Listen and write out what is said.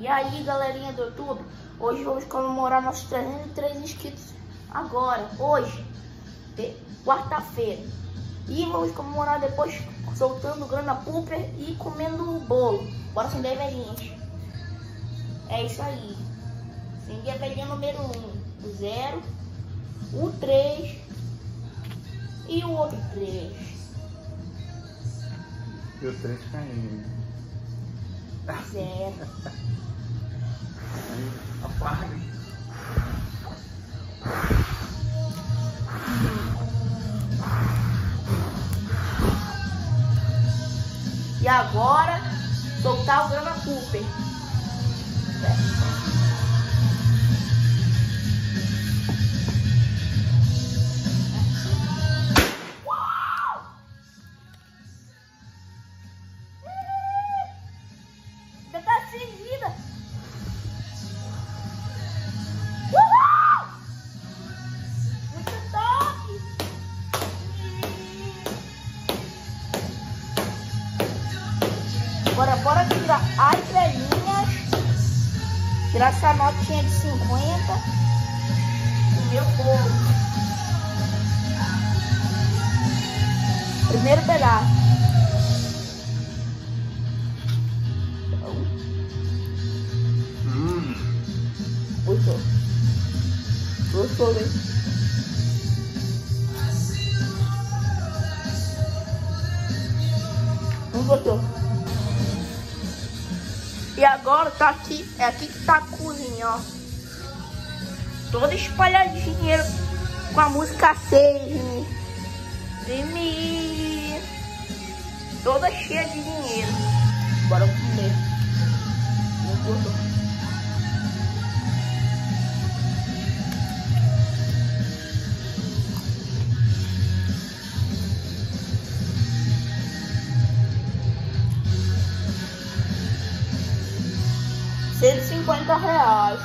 E aí, galerinha do YouTube, hoje vamos comemorar nossos 303 inscritos agora, hoje, quarta-feira. E vamos comemorar depois soltando grana pooper e comendo o bolo. Bora acender a velhinha. É isso aí. Acender a velhinha número 1, um, o 0, o 3 e o outro 3. E o 3 caindo. Zero. Apaga. E agora, soltar o Grana Cooper. Agora bora tirar as velhinhas. Tirar essa notinha de 50. O meu bolo. Primeiro pedaço. Hum. Gostou. Gostou, né? Não gostou. E agora tá aqui, é aqui que tá a cozinha, ó. Toda espalhadinha com a música Save de mim. Toda cheia de dinheiro. Bora comer. Não gostou. 150 reais.